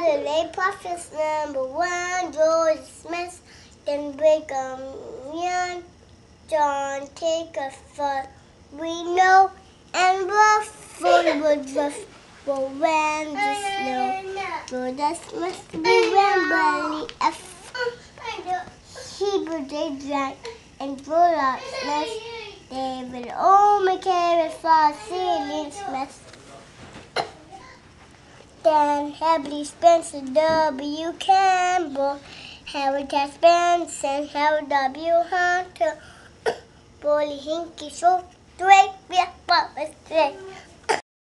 Latter Day Prophets number one, George Smith, then Brigham Young, John Taylor for we know, and full just for when the snow. That must be Wembley F. Hebrew they drank and grew up Smith. David O. McCarry for Celine Smith. Dan Hebley Spencer W. Kimball, Howard Cass Benson, Howard W. Hunter, Bully Hinky, so three, yeah, it's three.